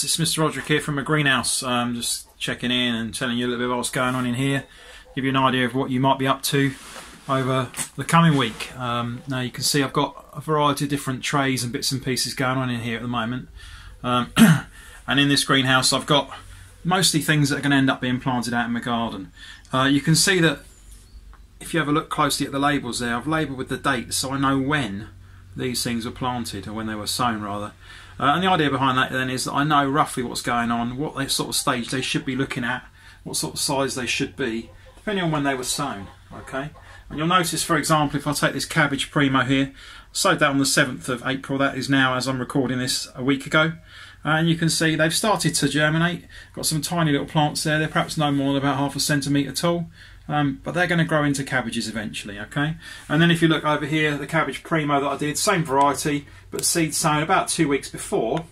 Lads, it's Mr. Roderick here from a greenhouse. Um, just checking in and telling you a little bit about what's going on in here. Give you an idea of what you might be up to over the coming week. Um, now you can see I've got a variety of different trays and bits and pieces going on in here at the moment. Um, and in this greenhouse I've got mostly things that are going to end up being planted out in my garden. Uh, you can see that if you have a look closely at the labels there, I've labelled with the date so I know when these things were planted, or when they were sown rather. Uh, and the idea behind that then is that I know roughly what's going on, what sort of stage they should be looking at, what sort of size they should be, depending on when they were sown. Okay, and you'll notice, for example, if I take this cabbage primo here, sowed that on the 7th of April. That is now, as I'm recording this, a week ago. And you can see they've started to germinate. Got some tiny little plants there. They're perhaps no more than about half a centimetre tall. Um, but they're going to grow into cabbages eventually, okay? And then if you look over here, the cabbage primo that I did, same variety, but seed sown about two weeks before,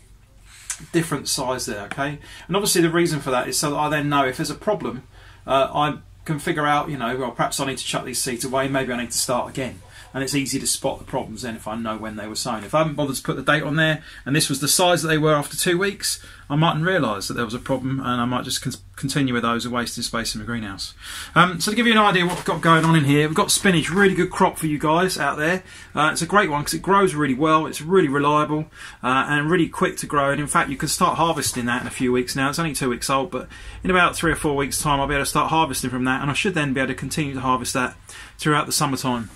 different size there, okay? And obviously the reason for that is so that I then know if there's a problem, uh, I can figure out, you know, well, perhaps I need to chuck these seeds away, maybe I need to start again and it's easy to spot the problems then if I know when they were sown. If I haven't bothered to put the date on there, and this was the size that they were after two weeks, I mightn't realise that there was a problem, and I might just con continue with those and wasting space in the greenhouse. Um, so to give you an idea what we've got going on in here, we've got spinach, really good crop for you guys out there. Uh, it's a great one because it grows really well, it's really reliable, uh, and really quick to grow, and in fact you can start harvesting that in a few weeks now. It's only two weeks old, but in about three or four weeks time I'll be able to start harvesting from that, and I should then be able to continue to harvest that throughout the summertime.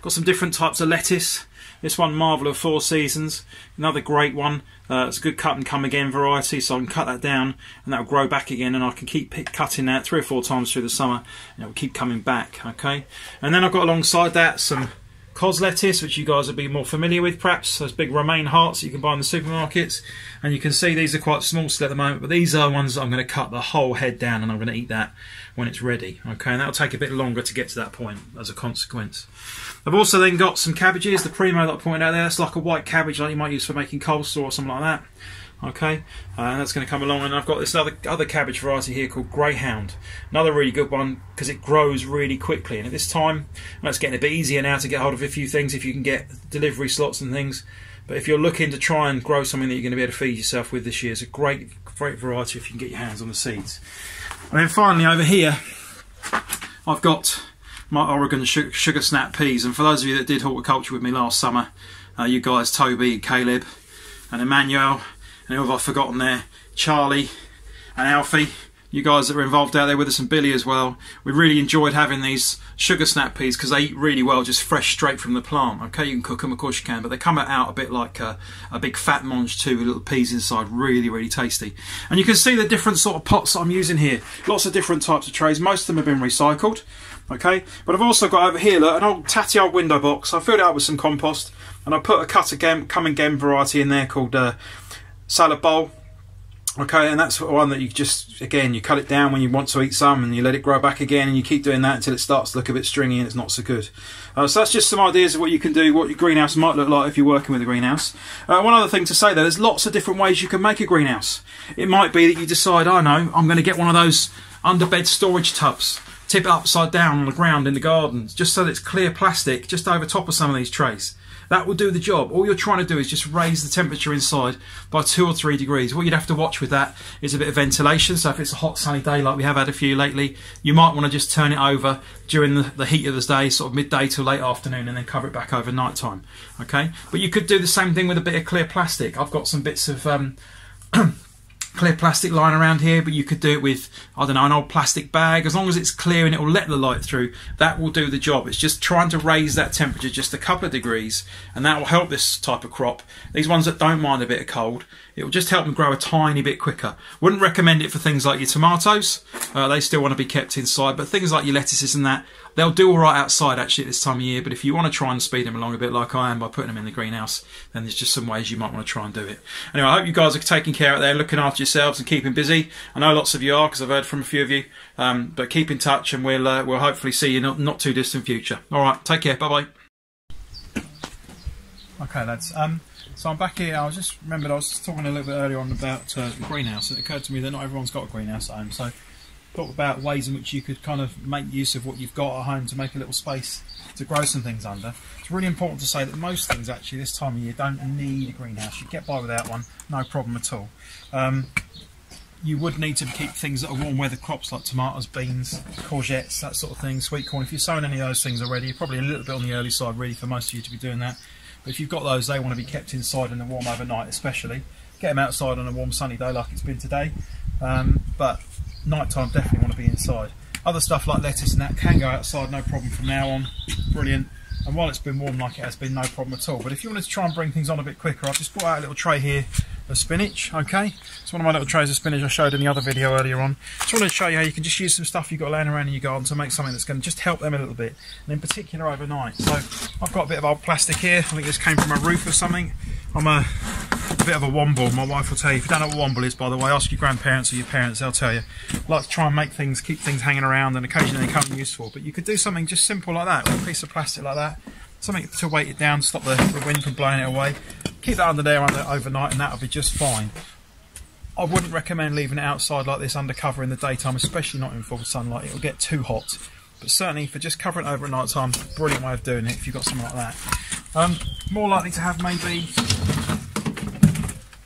Got some different types of lettuce. This one, Marvel of Four Seasons, another great one. Uh, it's a good cut and come again variety, so I can cut that down and that'll grow back again, and I can keep cutting that three or four times through the summer, and it will keep coming back. Okay, and then I've got alongside that some cos lettuce, which you guys will be more familiar with perhaps, those big romaine hearts that you can buy in the supermarkets. And you can see these are quite small still at the moment, but these are ones I'm going to cut the whole head down and I'm going to eat that when it's ready. Okay, and that'll take a bit longer to get to that point as a consequence. I've also then got some cabbages, the primo that I pointed out there, that's like a white cabbage like you might use for making coleslaw or something like that okay? Uh, that's going to come along. And I've got this other other cabbage variety here called Greyhound. Another really good one because it grows really quickly. And at this time well, it's getting a bit easier now to get hold of a few things if you can get delivery slots and things. But if you're looking to try and grow something that you're going to be able to feed yourself with this year it's a great great variety if you can get your hands on the seeds and then finally over here I've got my Oregon sugar snap peas and for those of you that did horticulture with me last summer uh, you guys Toby Caleb and Emmanuel and who have I forgotten there? Charlie and Alfie. You guys that were involved out there with us and Billy as well. We really enjoyed having these sugar snap peas because they eat really well just fresh straight from the plant. Okay, you can cook them, of course you can, but they come out a bit like a, a big fat mangetout with little peas inside. Really, really tasty. And you can see the different sort of pots I'm using here. Lots of different types of trays. Most of them have been recycled. Okay, but I've also got over here look, an old tatty old window box. I filled it out with some compost and I put a cut gem, come gem variety in there called uh, salad bowl. Okay, and that's one that you just, again, you cut it down when you want to eat some and you let it grow back again and you keep doing that until it starts to look a bit stringy and it's not so good. Uh, so that's just some ideas of what you can do, what your greenhouse might look like if you're working with a greenhouse. Uh, one other thing to say though, there's lots of different ways you can make a greenhouse. It might be that you decide, I know, I'm going to get one of those underbed storage tubs, tip it upside down on the ground in the garden, just so that it's clear plastic just over top of some of these trays. That will do the job. All you're trying to do is just raise the temperature inside by two or three degrees. What you'd have to watch with that is a bit of ventilation. So if it's a hot sunny day like we have had a few lately, you might want to just turn it over during the, the heat of the day, sort of midday to late afternoon, and then cover it back over night time. Okay, but you could do the same thing with a bit of clear plastic. I've got some bits of um, clear plastic lying around here, but you could do it with, I don't know, an old plastic bag. As long as it's clear and it will let the light through, that will do the job. It's just trying to raise that temperature just a couple of degrees, and that will help this type of crop. These ones that don't mind a bit of cold, it will just help them grow a tiny bit quicker. Wouldn't recommend it for things like your tomatoes. Uh, they still want to be kept inside, but things like your lettuces and that, they'll do all right outside actually at this time of year. But if you want to try and speed them along a bit like I am by putting them in the greenhouse, then there's just some ways you might want to try and do it. Anyway, I hope you guys are taking care out there, looking after yourselves and keeping busy. I know lots of you are because I've heard from a few of you. Um, but keep in touch and we'll uh, we'll hopefully see you in not, not too distant future. All right, take care. Bye bye. Okay, lads. Um, so I'm back here. I was just remembered I was talking a little bit earlier on about uh, the greenhouse. It occurred to me that not everyone's got a greenhouse at home. So thought about ways in which you could kind of make use of what you've got at home to make a little space to grow some things under. It's really important to say that most things actually this time of year don't need a greenhouse. You get by without one, no problem at all. Um, you would need to keep things that are warm weather crops like tomatoes, beans, courgettes, that sort of thing, sweet corn. If you're sowing any of those things already, you're probably a little bit on the early side really for most of you to be doing that. But if you've got those, they want to be kept inside in the warm overnight especially. Get them outside on a warm sunny day like it's been today. Um, but nighttime definitely want to be inside. Other stuff like lettuce and that can go outside no problem from now on. Brilliant. And while it's been warm like it has been, no problem at all. But if you wanted to try and bring things on a bit quicker, I've just brought out a little tray here of spinach, okay? It's one of my little trays of spinach I showed in the other video earlier on. Just wanted to show you how you can just use some stuff you've got laying around in your garden to make something that's going to just help them a little bit, and in particular overnight. So I've got a bit of old plastic here. I think this came from a roof or something. I'm a, a bit of a womble. My wife will tell you. If you don't know what womble is, by the way, ask your grandparents or your parents. They'll tell you. I like to try and make things, keep things hanging around, and occasionally they come useful. But you could do something just simple like that, with a piece of plastic like that something to weight it down, stop the, the, wind from blowing it away. Keep that under there overnight and that'll be just fine. I wouldn't recommend leaving it outside like this under cover in the daytime, especially not in full sunlight. It'll get too hot. But certainly for just covering it over at night time, brilliant way of doing it if you've got something like that. Um, more likely to have maybe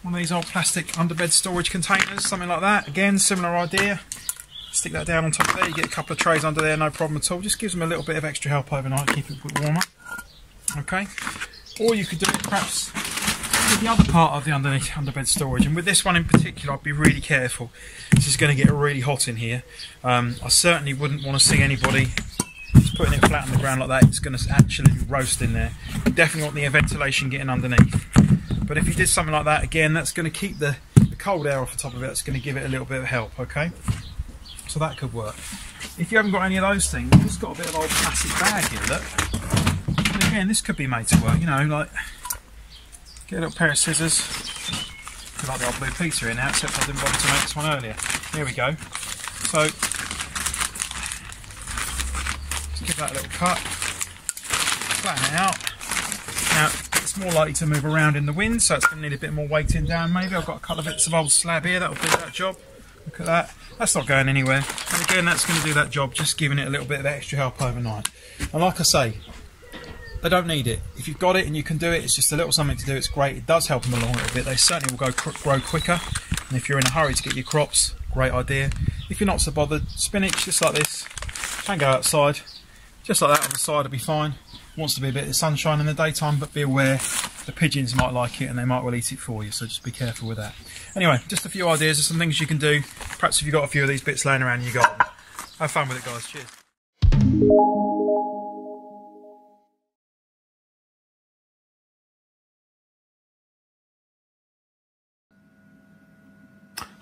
one of these old plastic underbed storage containers, something like that. Again, similar idea. Stick that down on top there, you get a couple of trays under there, no problem at all. Just gives them a little bit of extra help overnight, keep it a bit warmer. Okay, or you could do it perhaps with the other part of the underneath underbed storage. And with this one in particular I'd be really careful. This is going to get really hot in here. Um, I certainly wouldn't want to see anybody just putting it flat on the ground like that. It's going to actually roast in there. You definitely want the ventilation getting underneath. But if you did something like that again that's going to keep the, the cold air off the top of it. It's going to give it a little bit of help okay? So that could work. If you haven't got any of those things you've just got a bit of old plastic bag here look again this could be made to work you know like Get a little pair of scissors. like the old Blue Peter here now, except I didn't bother to make this one earlier. Here we go. So, just give that a little cut. Flatten it out. Now, it's more likely to move around in the wind, so it's going to need a bit more weighting down maybe. I've got a couple of bits of old slab here, that'll do that job. Look at that. That's not going anywhere. And again, that's going to do that job, just giving it a little bit of extra help overnight. And like I say, they don't need it. If you've got it and you can do it, it's just a little something to do. It's great. It does help them along a little bit. They certainly will go grow quicker. And if you're in a hurry to get your crops, great idea. If you're not so bothered, spinach just like this can go outside, just like that on the side. It'll be fine. Wants to be a bit of sunshine in the daytime, but be aware the pigeons might like it and they might well eat it for you. So just be careful with that. Anyway, just a few ideas of some things you can do. Perhaps if you've got a few of these bits laying around in your garden. Have fun with it, guys. Cheers.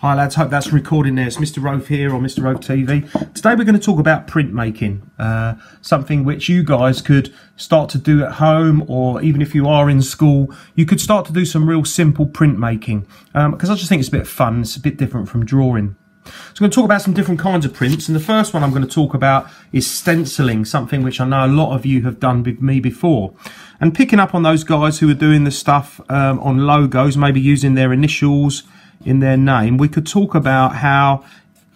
Hi lads, hope that's recording there. It's Mr. Rofe here on Mr. Rofe TV. Today we're going to talk about printmaking, uh, something which you guys could start to do at home or even if you are in school, you could start to do some real simple printmaking because um, I just think it's a bit fun, it's a bit different from drawing. So I'm going to talk about some different kinds of prints and the first one I'm going to talk about is stenciling, something which I know a lot of you have done with me before. And picking up on those guys who are doing the stuff um, on logos, maybe using their initials, in their name, we could talk about how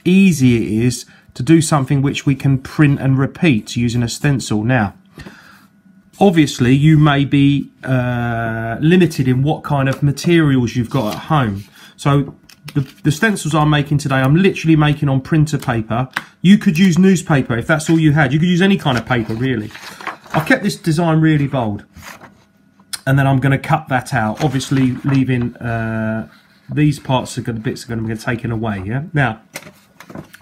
easy it is to do something which we can print and repeat using a stencil. Now, obviously you may be uh, limited in what kind of materials you've got at home. So the, the, stencils I'm making today, I'm literally making on printer paper. You could use newspaper if that's all you had. You could use any kind of paper, really. I've kept this design really bold. And then I'm going to cut that out, obviously leaving uh, these parts are going, to bits are going to be taken away. Yeah. Now,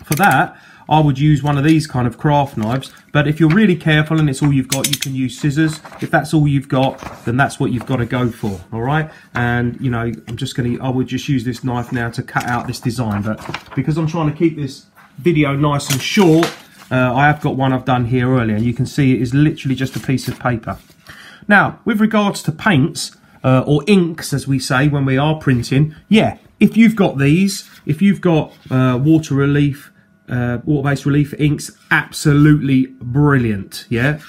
for that, I would use one of these kind of craft knives. But if you're really careful and it's all you've got, you can use scissors. If that's all you've got, then that's what you've got to go for. All right. And you know, I'm just going to, I would just use this knife now to cut out this design. But because I'm trying to keep this video nice and short, uh, I have got one I've done here earlier. And you can see it is literally just a piece of paper. Now, with regards to paints, uh, or inks, as we say when we are printing, yeah, if you've got these, if you've got uh, water relief, uh, water-based relief inks, absolutely brilliant, yeah?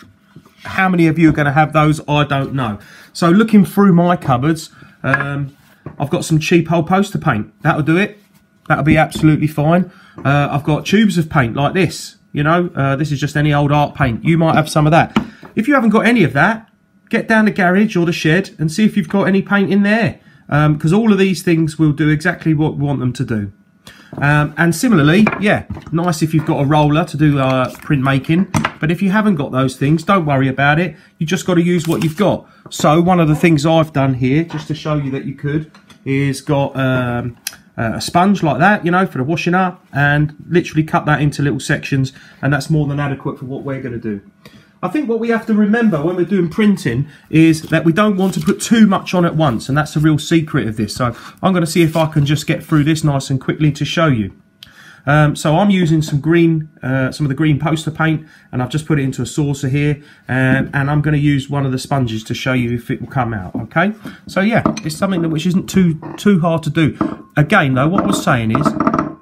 How many of you are going to have those? I don't know. So looking through my cupboards, um, I've got some cheap old poster paint. That'll do it. That'll be absolutely fine. Uh, I've got tubes of paint like this. You know, uh, this is just any old art paint. You might have some of that. If you haven't got any of that, get down the garage or the shed and see if you've got any paint in there. Because um, all of these things will do exactly what we want them to do. Um, and similarly, yeah, nice if you've got a roller to do uh, printmaking. But if you haven't got those things, don't worry about it. You just got to use what you've got. So one of the things I've done here, just to show you that you could, is got um, a sponge like that, you know, for the washing up, and literally cut that into little sections, and that's more than adequate for what we're going to do. I think what we have to remember when we're doing printing is that we don't want to put too much on at once, and that's the real secret of this. So I'm going to see if I can just get through this nice and quickly to show you. Um, so I'm using some green, uh, some of the green poster paint, and I've just put it into a saucer here, and, and I'm going to use one of the sponges to show you if it will come out. Okay, so yeah, it's something that which isn't too too hard to do. Again, though, what I was saying is,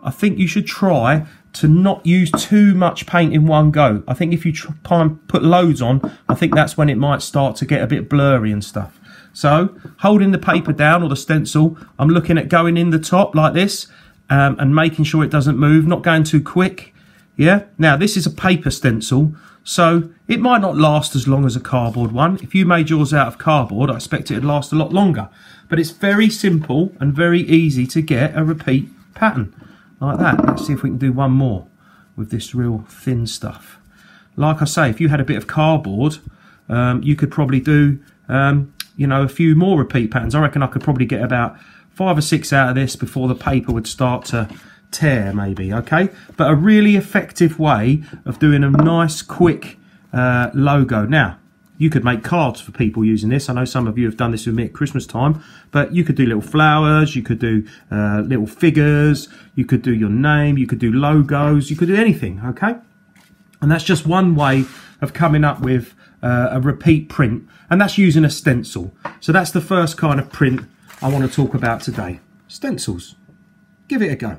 I think you should try to not use too much paint in one go. I think if you try and put loads on, I think that's when it might start to get a bit blurry and stuff. So, holding the paper down or the stencil, I'm looking at going in the top like this um, and making sure it doesn't move, not going too quick. Yeah. Now, this is a paper stencil, so it might not last as long as a cardboard one. If you made yours out of cardboard, I expect it would last a lot longer. But it's very simple and very easy to get a repeat pattern like that. Let's see if we can do one more with this real thin stuff. Like I say, if you had a bit of cardboard, um, you could probably do, um, you know, a few more repeat patterns. I reckon I could probably get about five or six out of this before the paper would start to tear, maybe, okay? But a really effective way of doing a nice, quick uh, logo. Now, you could make cards for people using this. I know some of you have done this with me at Christmas time, but you could do little flowers, you could do uh, little figures, you could do your name, you could do logos, you could do anything, okay? And that's just one way of coming up with uh, a repeat print, and that's using a stencil. So that's the first kind of print I want to talk about today. Stencils. Give it a go.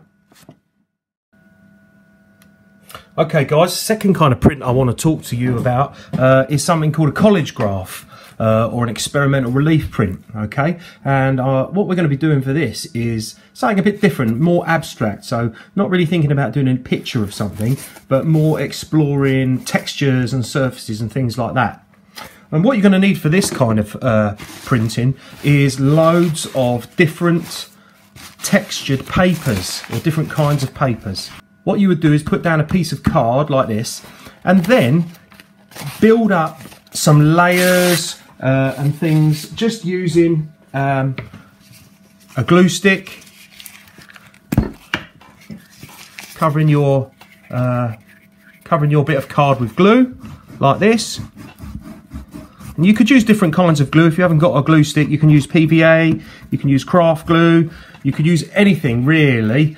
Okay guys, second kind of print I want to talk to you about uh, is something called a collagraph. Uh, or an experimental relief print, okay? And uh, what we're going to be doing for this is something a bit different, more abstract. So not really thinking about doing a picture of something, but more exploring textures and surfaces and things like that. And what you're going to need for this kind of uh, printing is loads of different textured papers or different kinds of papers what you would do is put down a piece of card like this and then build up some layers uh, and things just using um, a glue stick covering your uh, covering your bit of card with glue like this. And you could use different kinds of glue. If you haven't got a glue stick you can use PVA you can use craft glue you could use anything really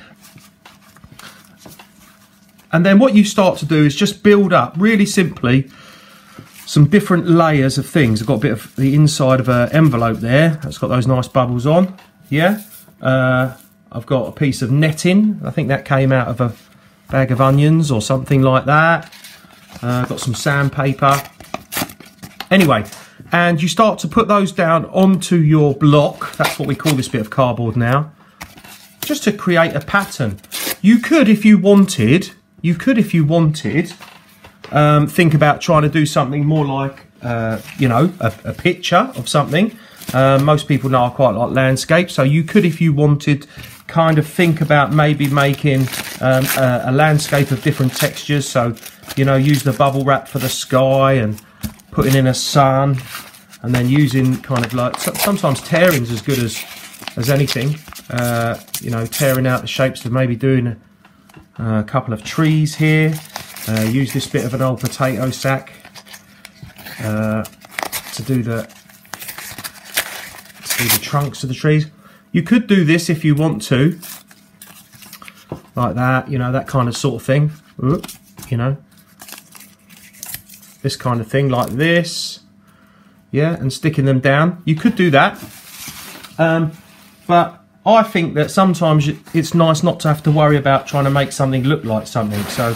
and then what you start to do is just build up, really simply, some different layers of things. I've got a bit of the inside of an envelope there. That's got those nice bubbles on. Yeah. Uh, I've got a piece of netting. I think that came out of a bag of onions or something like that. Uh, I've got some sandpaper. Anyway, and you start to put those down onto your block. That's what we call this bit of cardboard now. Just to create a pattern. You could, if you wanted, you could, if you wanted, um, think about trying to do something more like, uh, you know, a, a, picture of something. Uh, most people know I quite like landscape, so you could, if you wanted, kind of think about maybe making um, a, a, landscape of different textures. So, you know, use the bubble wrap for the sky and putting in a sun, and then using kind of like sometimes tearing's as good as as anything. Uh, you know, tearing out the shapes of maybe doing a, a couple of trees here. Uh, use this bit of an old potato sack uh, to do the to do the trunks of the trees. You could do this if you want to, like that. You know that kind of sort of thing. You know, this kind of thing, like this. Yeah, and sticking them down. You could do that, um, but I think that sometimes it's nice not to have to worry about trying to make something look like something. So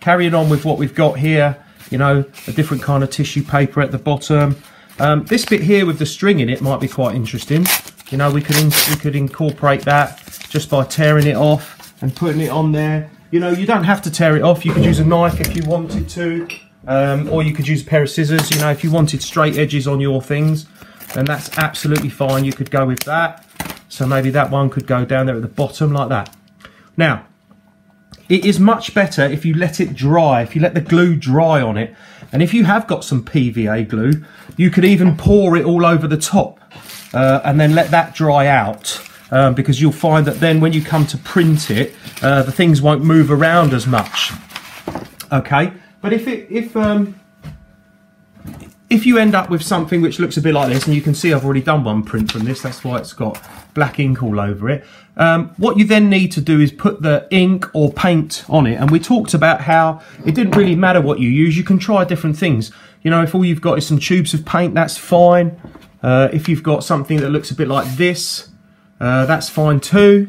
carrying on with what we've got here, you know, a different kind of tissue paper at the bottom. Um, this bit here with the string in it might be quite interesting. You know, we could we could incorporate that just by tearing it off and putting it on there. You know, you don't have to tear it off. You could use a knife if you wanted to, um, or you could use a pair of scissors. You know, if you wanted straight edges on your things, then that's absolutely fine. You could go with that. So maybe that one could go down there at the bottom like that. Now, it is much better if you let it dry, if you let the glue dry on it. And if you have got some PVA glue, you could even pour it all over the top uh, and then let that dry out. Um, because you'll find that then when you come to print it, uh, the things won't move around as much. Okay, but if it if um, if you end up with something which looks a bit like this, and you can see I've already done one print from this, that's why it's got black ink all over it. Um, what you then need to do is put the ink or paint on it. And we talked about how it didn't really matter what you use. You can try different things. You know, if all you've got is some tubes of paint, that's fine. Uh, if you've got something that looks a bit like this, uh, that's fine too.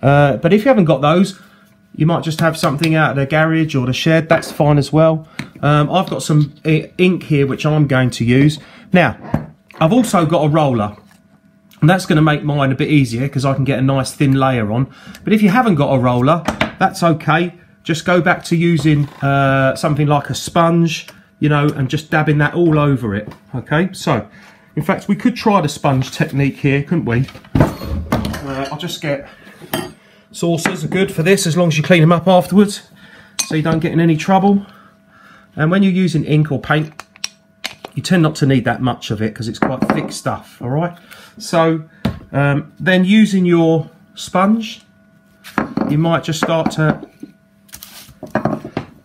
Uh, but if you haven't got those, you might just have something out of the garage or the shed, that's fine as well. Um, I've got some ink here which I'm going to use. Now, I've also got a roller. And that's going to make mine a bit easier because I can get a nice thin layer on. But if you haven't got a roller, that's okay. Just go back to using uh, something like a sponge, you know, and just dabbing that all over it. Okay, so in fact, we could try the sponge technique here, couldn't we? Uh, I'll just get saucers are good for this as long as you clean them up afterwards so you don't get in any trouble. And when you're using ink or paint, you tend not to need that much of it because it's quite thick stuff, all right? So um, then using your sponge, you might just start to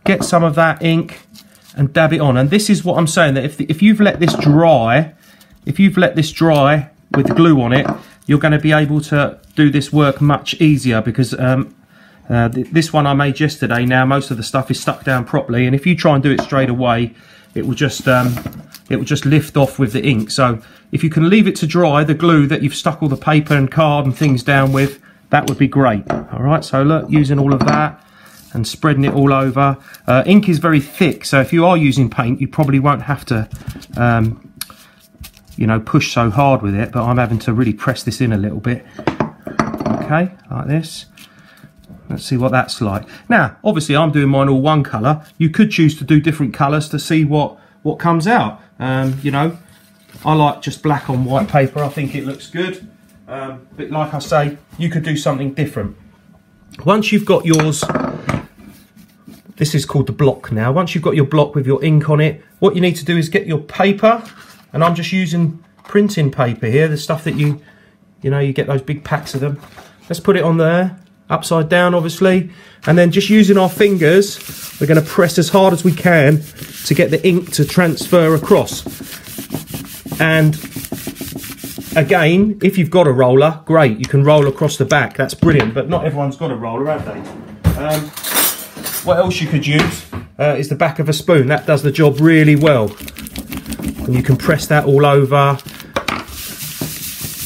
get some of that ink and dab it on. And this is what I'm saying, that if, if you've let this dry, if you've let this dry with glue on it, you're going to be able to do this work much easier because um, uh, th this one I made yesterday, now most of the stuff is stuck down properly. And if you try and do it straight away, it will just um, it will just lift off with the ink. So if you can leave it to dry, the glue that you've stuck all the paper and card and things down with, that would be great. All right, so look, using all of that and spreading it all over. Uh, ink is very thick, so if you are using paint, you probably won't have to, um, you know, push so hard with it, but I'm having to really press this in a little bit. Okay, like this. Let's see what that's like. Now, obviously I'm doing mine all one colour. You could choose to do different colours to see what, what comes out. Um, you know, I like just black on white paper. I think it looks good. Um, but like I say, you could do something different. Once you've got yours, this is called the block now. Once you've got your block with your ink on it, what you need to do is get your paper. And I'm just using printing paper here, the stuff that you, you know, you get those big packs of them. Let's put it on there upside down obviously. And then just using our fingers we're going to press as hard as we can to get the ink to transfer across. And again if you've got a roller great you can roll across the back. That's brilliant but not everyone's got a roller have they? Um, what else you could use uh, is the back of a spoon. That does the job really well and you can press that all over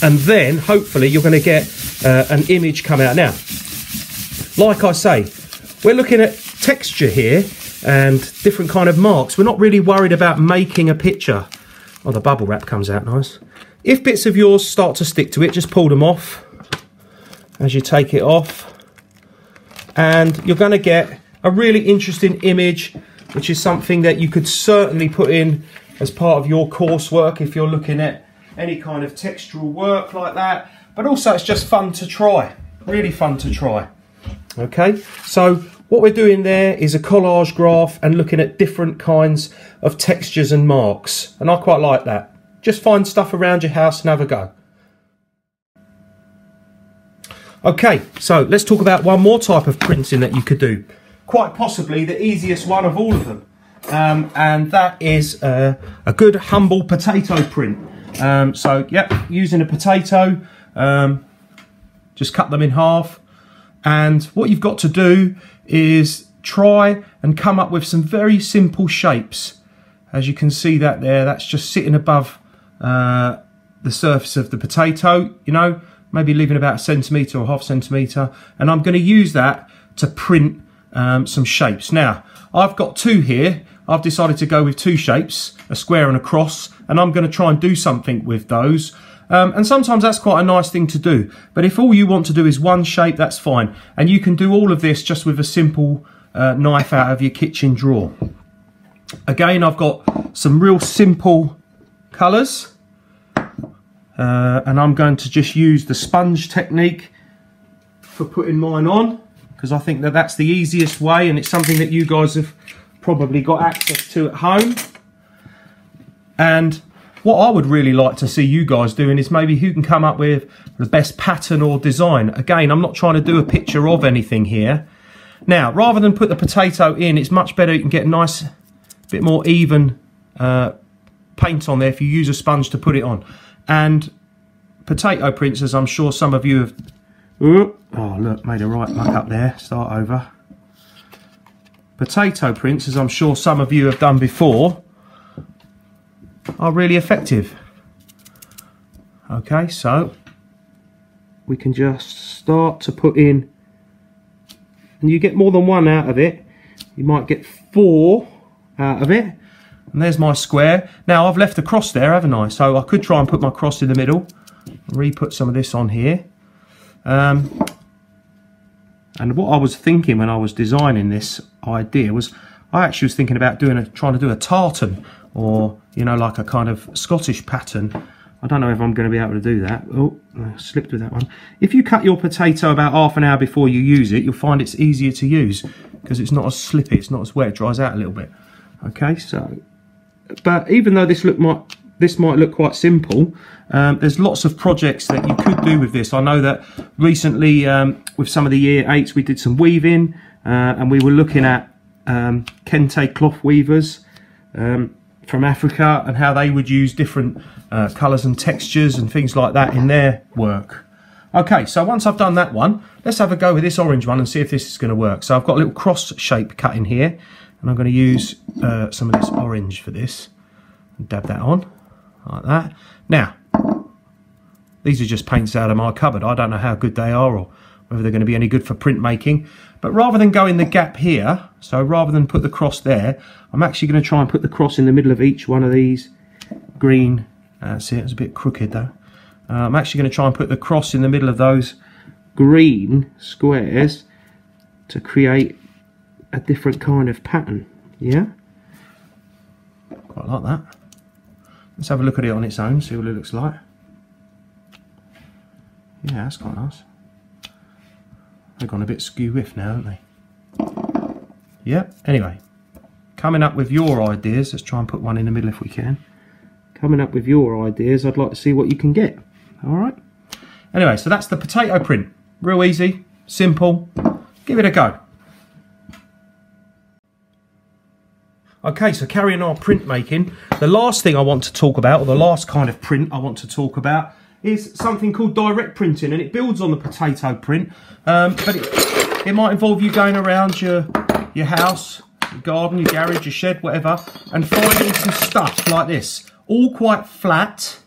and then hopefully you're going to get uh, an image come out now like I say, we're looking at texture here and different kind of marks. We're not really worried about making a picture. Oh, the bubble wrap comes out nice. If bits of yours start to stick to it, just pull them off as you take it off. And you're going to get a really interesting image, which is something that you could certainly put in as part of your coursework if you're looking at any kind of textural work like that. But also it's just fun to try, really fun to try. Okay, so what we're doing there is a collagraph and looking at different kinds of textures and marks. And I quite like that. Just find stuff around your house and have a go. Okay, so let's talk about one more type of printing that you could do. Quite possibly the easiest one of all of them. Um, and that is a good humble potato print. Um, so, yep, using a potato, um, just cut them in half, and what you've got to do is try and come up with some very simple shapes. As you can see that there, that's just sitting above uh, the surface of the potato, you know, maybe leaving about a centimetre or half centimetre. And I'm going to use that to print um, some shapes. Now, I've got two here. I've decided to go with two shapes, a square and a cross, and I'm going to try and do something with those. Um, and sometimes that's quite a nice thing to do. But if all you want to do is one shape, that's fine. And you can do all of this just with a simple uh, knife out of your kitchen drawer. Again, I've got some real simple colours. Uh, and I'm going to just use the sponge technique for putting mine on because I think that that's the easiest way and it's something that you guys have probably got access to at home. And what I would really like to see you guys doing is maybe who can come up with the best pattern or design. Again, I'm not trying to do a picture of anything here. Now, rather than put the potato in, it's much better you can get a nice bit more even uh, paint on there if you use a sponge to put it on. And potato prints, as I'm sure some of you have Oh, look, made a right muck up there. Start over. Potato prints, as I'm sure some of you have done before, are really effective. Okay, so we can just start to put in, and you get more than one out of it. You might get four out of it. And there's my square. Now I've left a cross there, haven't I? So I could try and put my cross in the middle. Re-put some of this on here. Um, and what I was thinking when I was designing this idea was I actually was thinking about doing a trying to do a tartan or you know like a kind of Scottish pattern. I don't know if I'm going to be able to do that. Oh, I slipped with that one. If you cut your potato about half an hour before you use it, you'll find it's easier to use because it's not as slippy, it's not as wet, it dries out a little bit. Okay, so, but even though this look might this might look quite simple. Um, there's lots of projects that you could do with this. I know that recently um, with some of the year eights we did some weaving uh, and we were looking at um, kente cloth weavers um, from Africa and how they would use different uh, colours and textures and things like that in their work. Okay, so once I've done that one, let's have a go with this orange one and see if this is going to work. So I've got a little cross shape cut in here and I'm going to use uh, some of this orange for this and dab that on like that. Now, these are just paints out of my cupboard. I don't know how good they are or whether they're going to be any good for printmaking. But rather than go in the gap here, so rather than put the cross there, I'm actually going to try and put the cross in the middle of each one of these green. Uh, see, it's a bit crooked though. Uh, I'm actually going to try and put the cross in the middle of those green squares to create a different kind of pattern. Yeah? Quite like that. Let's have a look at it on its own, see what it looks like. Yeah, that's quite nice. They've gone a bit skew whiff now, haven't they? Yep, anyway. Coming up with your ideas, let's try and put one in the middle if we can. Coming up with your ideas, I'd like to see what you can get. Alright? Anyway, so that's the potato print. Real easy, simple. Give it a go. Okay, so carrying on printmaking, the last thing I want to talk about, or the last kind of print I want to talk about, is something called direct printing, and it builds on the potato print, um, but it, it might involve you going around your, your house, your garden, your garage, your shed, whatever, and finding some stuff like this, all quite flat,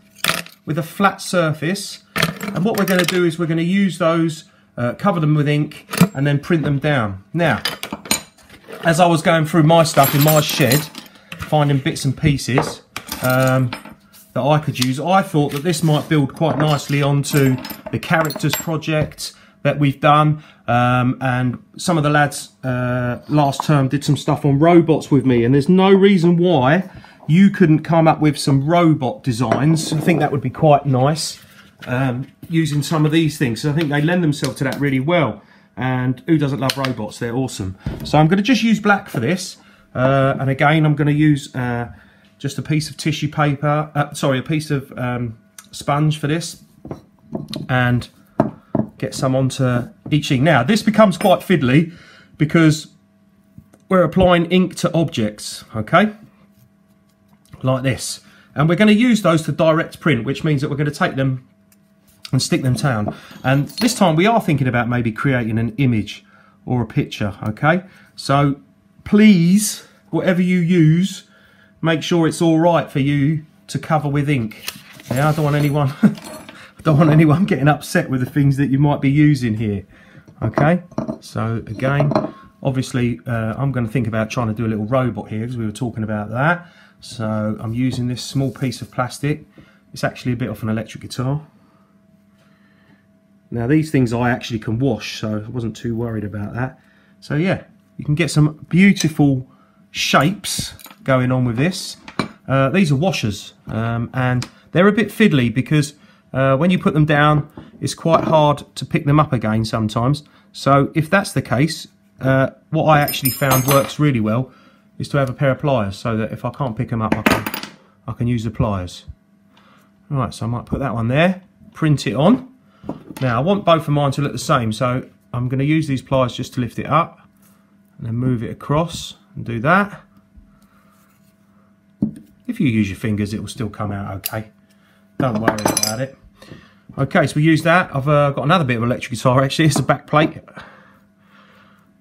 with a flat surface, and what we're going to do is we're going to use those, uh, cover them with ink, and then print them down. Now, as I was going through my stuff in my shed, finding bits and pieces um, that I could use, I thought that this might build quite nicely onto the characters project that we've done. Um, and some of the lads uh, last term did some stuff on robots with me, and there's no reason why you couldn't come up with some robot designs. I think that would be quite nice um, using some of these things. So I think they lend themselves to that really well and who doesn't love robots? They're awesome. So I'm going to just use black for this. Uh, and again I'm going to use uh, just a piece of tissue paper uh, sorry a piece of um, sponge for this. And get some onto each ink. Now this becomes quite fiddly because we're applying ink to objects okay? Like this. And we're going to use those to direct print which means that we're going to take them and stick them down. And this time we are thinking about maybe creating an image or a picture, okay? So please, whatever you use, make sure it's all right for you to cover with ink. Yeah, I don't want anyone, I don't want anyone getting upset with the things that you might be using here. Okay, so again, obviously uh, I'm going to think about trying to do a little robot here because we were talking about that. So I'm using this small piece of plastic It's actually a bit off an electric guitar. Now these things I actually can wash, so I wasn't too worried about that. So yeah, you can get some beautiful shapes going on with this. Uh, these are washers, um, and they're a bit fiddly because uh, when you put them down, it's quite hard to pick them up again sometimes. So if that's the case, uh, what I actually found works really well is to have a pair of pliers so that if I can't pick them up, I can, I can use the pliers. Right, so I might put that one there, print it on. Now I want both of mine to look the same, so I'm going to use these pliers just to lift it up and then move it across and do that. If you use your fingers, it will still come out okay. Don't worry about it. Okay, so we use that. I've uh, got another bit of electric guitar actually. It's a back plate.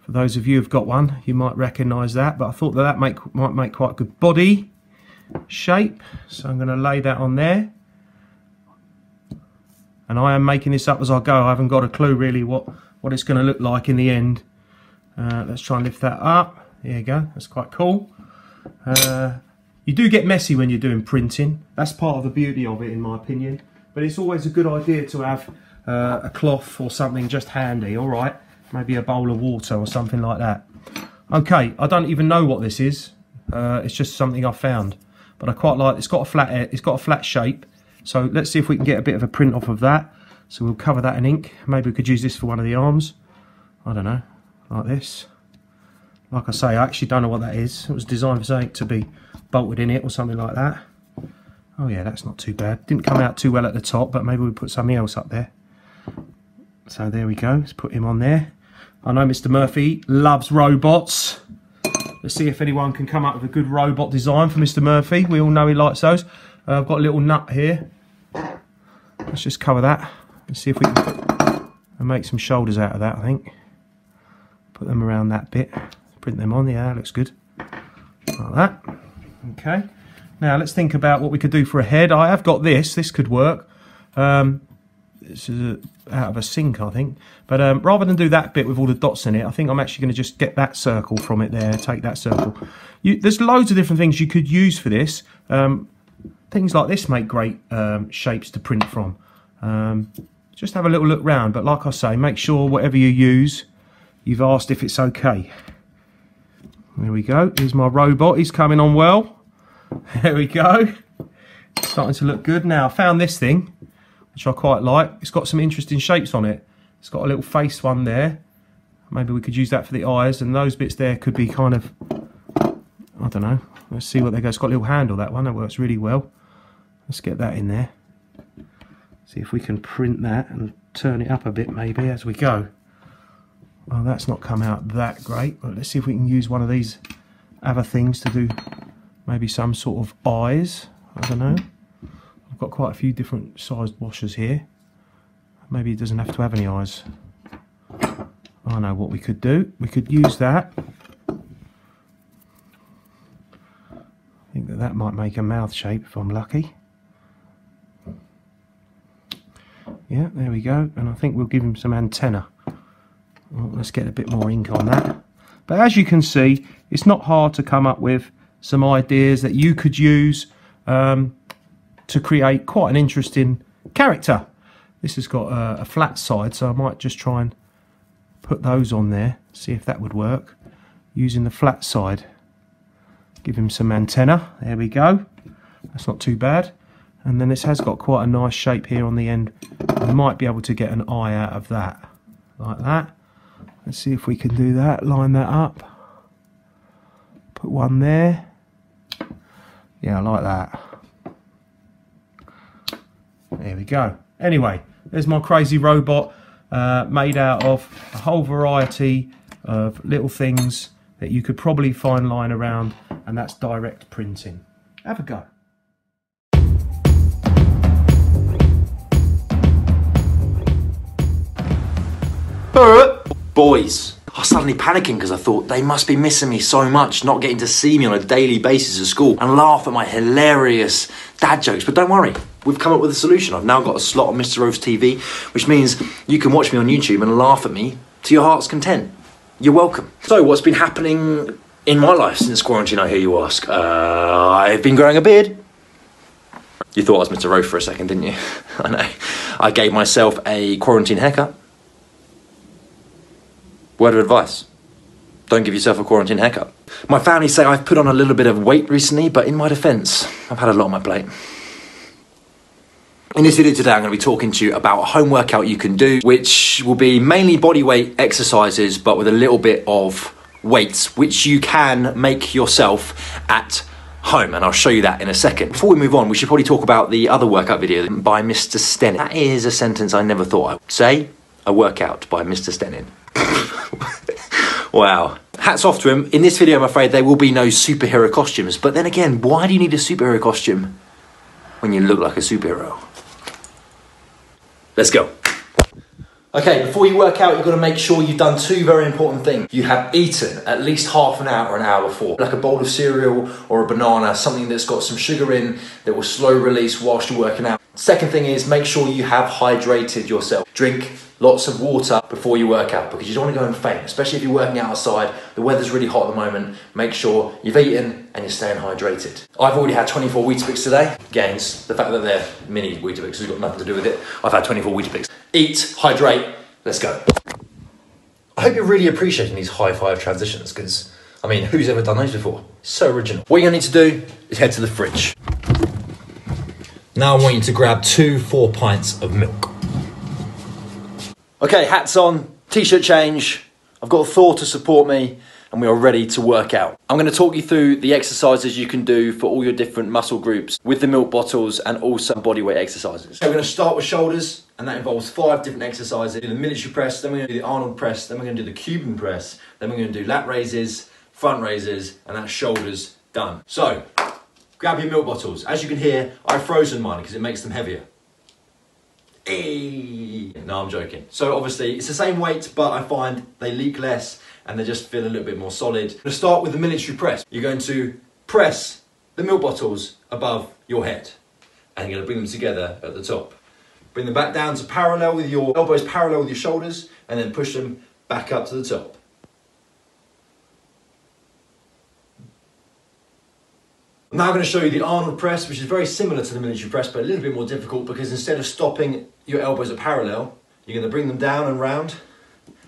For those of you who've got one, you might recognise that, but I thought that that make, might make quite a good body shape. So I'm going to lay that on there. And I am making this up as I go. I haven't got a clue really what, what it's going to look like in the end. Uh, let's try and lift that up. There you go. That's quite cool. Uh, you do get messy when you're doing printing. That's part of the beauty of it, in my opinion. But it's always a good idea to have uh, a cloth or something just handy, all right? Maybe a bowl of water or something like that. Okay, I don't even know what this is. Uh, it's just something I found. But I quite like, it's got a flat, it's got a flat shape. So let's see if we can get a bit of a print off of that. So we'll cover that in ink. Maybe we could use this for one of the arms. I don't know, like this. Like I say, I actually don't know what that is. It was designed for something to be bolted in it or something like that. Oh yeah, that's not too bad. Didn't come out too well at the top, but maybe we put something else up there. So there we go. Let's put him on there. I know Mr. Murphy loves robots. Let's see if anyone can come up with a good robot design for Mr. Murphy. We all know he likes those. Uh, I've got a little nut here. Let's just cover that. Let's see if we can and make some shoulders out of that, I think. Put them around that bit. Print them on. Yeah, that looks good. Like that. Okay. Now let's think about what we could do for a head. I have got this. This could work. Um, this is a, out of a sink, I think. But um, rather than do that bit with all the dots in it, I think I'm actually going to just get that circle from it there, take that circle. You, there's loads of different things you could use for this. Um, things like this make great um, shapes to print from. Um, just have a little look round, but like I say, make sure whatever you use, you've asked if it's okay. There we go. Here's my robot. He's coming on well. There we go. Starting to look good now. I found this thing, which I quite like. It's got some interesting shapes on it. It's got a little face one there. Maybe we could use that for the eyes, and those bits there could be kind of, I don't know. Let's see what they go. It's got a little handle, that one. That works really well. Let's get that in there. See if we can print that and turn it up a bit maybe as we go. Well, that's not come out that great, but let's see if we can use one of these other things to do maybe some sort of eyes. I don't know. I've got quite a few different sized washers here. Maybe it doesn't have to have any eyes. I don't know what we could do. We could use that. I think that that might make a mouth shape if I'm lucky. Yeah, there we go. And I think we'll give him some antenna. Well, let's get a bit more ink on that. But as you can see, it's not hard to come up with some ideas that you could use um, to create quite an interesting character. This has got a, a, flat side, so I might just try and put those on there, see if that would work, using the flat side. Give him some antenna, there we go. That's not too bad. And then this has got quite a nice shape here on the end. We might be able to get an eye out of that, like that. Let's see if we can do that, line that up. Put one there. Yeah, I like that. There we go. Anyway, there's my crazy robot uh, made out of a whole variety of little things that you could probably find lying around and that's direct printing. Have a go. Boys. I was suddenly panicking because I thought they must be missing me so much, not getting to see me on a daily basis at school and laugh at my hilarious dad jokes. But don't worry, we've come up with a solution. I've now got a slot on Mr. Rofe's TV, which means you can watch me on YouTube and laugh at me to your heart's content. You're welcome. So, what's been happening in my life since quarantine, I hear you ask? Uh, I've been growing a beard. You thought I was Mr. Rofe for a second, didn't you? I know. I gave myself a quarantine haircut. Word of advice don't give yourself a quarantine haircut. My family say I've put on a little bit of weight recently, but in my defense, I've had a lot on my plate. In this video today, I'm going to be talking to you about a home workout you can do, which will be mainly body weight exercises, but with a little bit of weights, which you can make yourself at home, and I'll show you that in a second. Before we move on, we should probably talk about the other workout video by Mr. Stennin. That is a sentence I never thought I would say. A workout by Mr. Stennin. wow. Hats off to him. In this video, I'm afraid there will be no superhero costumes. But then again, why do you need a superhero costume when you look like a superhero? Let's go. Okay, before you work out, you've got to make sure you've done two very important things. You have eaten at least half an hour or an hour before, like a bowl of cereal or a banana, something that's got some sugar in that will slow release whilst you're working out. Second thing is make sure you have hydrated yourself. Drink lots of water before you work out because you don't want to go and faint, especially if you're working outside. The weather's really hot at the moment. Make sure you've eaten and you're staying hydrated. I've already had 24 Weetabix today. Gains, the fact that they're mini Weetabix has got nothing to do with it. I've had 24 Weetabix. Eat, hydrate, let's go. I hope you're really appreciating these high five transitions because, I mean, who's ever done those before? So original. What you're gonna need to do is head to the fridge. Now I want you to grab two four pints of milk. Okay, hats on, t-shirt change. I've got Thor to support me and we are ready to work out. I'm going to talk you through the exercises you can do for all your different muscle groups with the milk bottles and also bodyweight exercises. So we're going to start with shoulders and that involves five different exercises. The military press, then we're going to do the Arnold press, then we're going to do the Cuban press, then we're going to do lat raises, front raises and that's shoulders done. So grab your milk bottles. As you can hear, I've frozen mine because it makes them heavier. No, I'm joking. So obviously it's the same weight, but I find they leak less and they just feel a little bit more solid. Gonna start with the military press. You're going to press the milk bottles above your head and you're gonna bring them together at the top. Bring them back down to parallel with your elbows parallel with your shoulders and then push them back up to the top. I'm now going to show you the Arnold press, which is very similar to the military press, but a little bit more difficult because instead of stopping your elbows at parallel, you're going to bring them down and round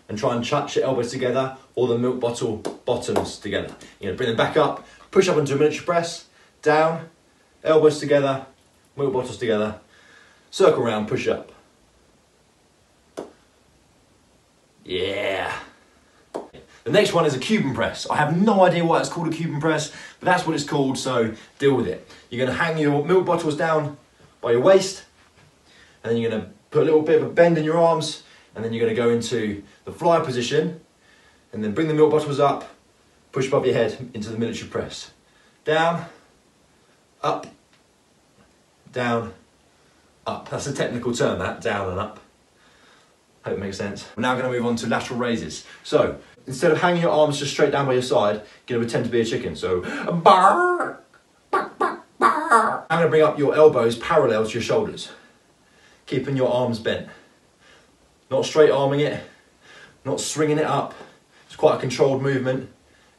and try and touch your elbows together or the milk bottle bottoms together. You're going to bring them back up, push up into a military press, down, elbows together, milk bottles together, circle around, push up. Yeah. The next one is a Cuban press. I have no idea why it's called a Cuban press, but that's what it's called, so deal with it. You're to hang your milk bottles down by your waist, and then you're to put a little bit of a bend in your arms, and then you're to go into the fly position, and then bring the milk bottles up, push above your head into the military press. Down, up, down, up. That's a technical term, that, down and up. Hope it makes sense. We're now going to move on to lateral raises. So, instead of hanging your arms just straight down by your side, you're to pretend to be a chicken. So, bar, bar, bar, bar. I'm to bring up your elbows parallel to your shoulders, keeping your arms bent. Not straight arming it, not swinging it up. It's quite a controlled movement.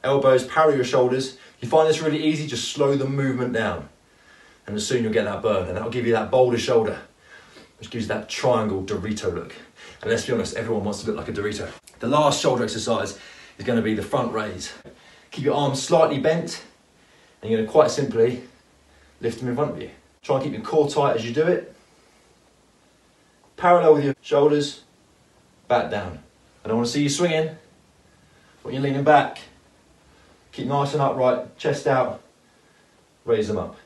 Elbows parallel your shoulders. If you find this really easy, just slow the movement down. And soon you'll get that burn, and that'll give you that bolder shoulder, which gives that triangle Dorito look. And let's be honest, everyone wants to look like a Dorito. The last shoulder exercise is going to be the front raise. Keep your arms slightly bent, and you're going to quite simply lift them in front of you. Try and keep your core tight as you do it. Parallel with your shoulders, back down. I don't want to see you swinging. When you're leaning back, keep nice and upright, chest out, raise them up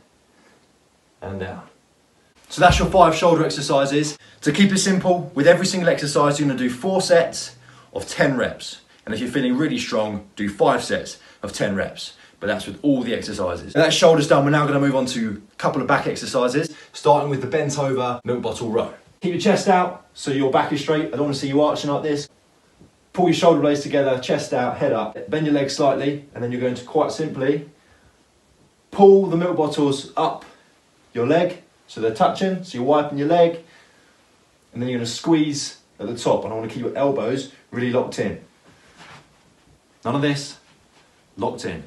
and down. So that's your five shoulder exercises. To keep it simple, with every single exercise, you're gonna do four sets of 10 reps. And if you're feeling really strong, do five sets of 10 reps. But that's with all the exercises. Now that shoulders done, we're now gonna move on to a couple of back exercises, starting with the bent over milk bottle row. Keep your chest out so your back is straight. I don't wanna see you arching like this. Pull your shoulder blades together, chest out, head up. Bend your legs slightly, and then you're going to quite simply pull the milk bottles up your leg so they're touching, so you're wiping your leg, and then you're going to squeeze at the top, and I want to keep your elbows really locked in. None of this, locked in.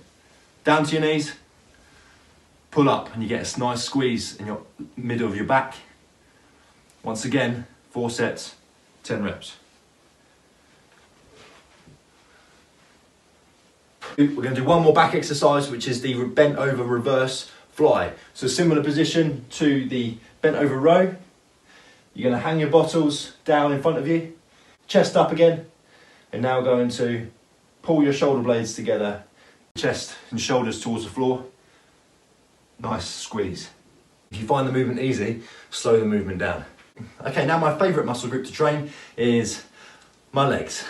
Down to your knees, pull up and you get a nice squeeze in your middle of your back. Once again, four sets, 10 reps. We're going to do one more back exercise, which is the bent over reverse fly. So similar position to the bent over row. You're going to hang your bottles down in front of you, chest up again, and now going to pull your shoulder blades together, chest and shoulders towards the floor. Nice squeeze. If you find the movement easy, slow the movement down. Okay, now my favourite muscle group to train is my legs.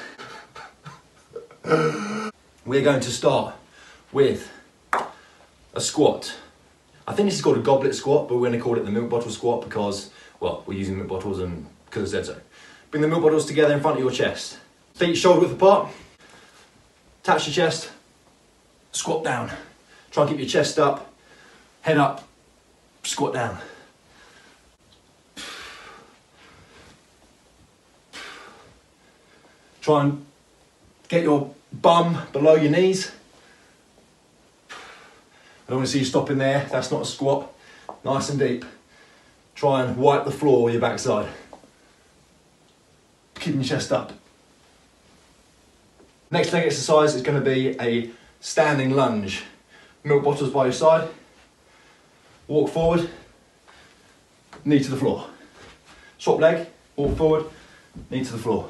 We're going to start with a squat. I think this is called a goblet squat, but we're going to call it the milk bottle squat because, well, we're using milk bottles and because I said so. Bring the milk bottles together in front of your chest. Feet shoulder width apart. Touch your chest. Squat down. Try and keep your chest up. Head up. Squat down. Try and get your bum below your knees. I don't want to see you stopping there. That's not a squat. Nice and deep. Try and wipe the floor with your backside. Keeping your chest up. Next leg exercise is going to be a standing lunge. Milk bottles by your side. Walk forward. Knee to the floor. Swap leg. Walk forward. Knee to the floor.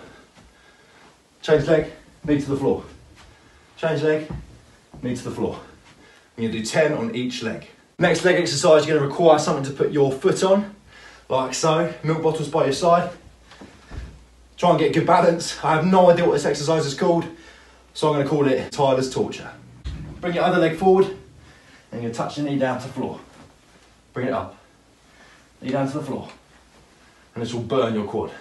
Change leg. Knee to the floor. Change leg. Knee to the floor. You're to do 10 on each leg. Next leg exercise, you're going to require something to put your foot on, like so. Milk bottles by your side. Try and get good balance. I have no idea what this exercise is called, so I'm going to call it Tyler's Torture. Bring your other leg forward, and you're to touch your knee down to the floor. Bring it up. Knee down to the floor. And this will burn your quad.